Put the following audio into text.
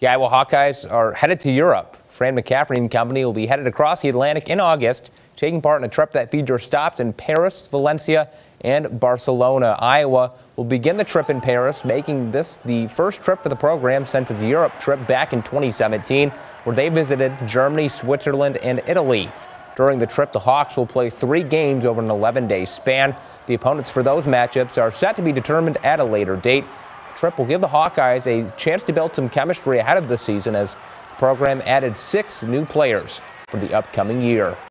The Iowa Hawkeyes are headed to Europe. Fran McCaffery and company will be headed across the Atlantic in August, taking part in a trip that features stops in Paris, Valencia, and Barcelona. Iowa will begin the trip in Paris, making this the first trip for the program since its Europe trip back in 2017, where they visited Germany, Switzerland, and Italy. During the trip, the Hawks will play three games over an 11 day span. The opponents for those matchups are set to be determined at a later date. Trip will give the Hawkeyes a chance to build some chemistry ahead of the season as the program added six new players for the upcoming year.